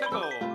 Let's go.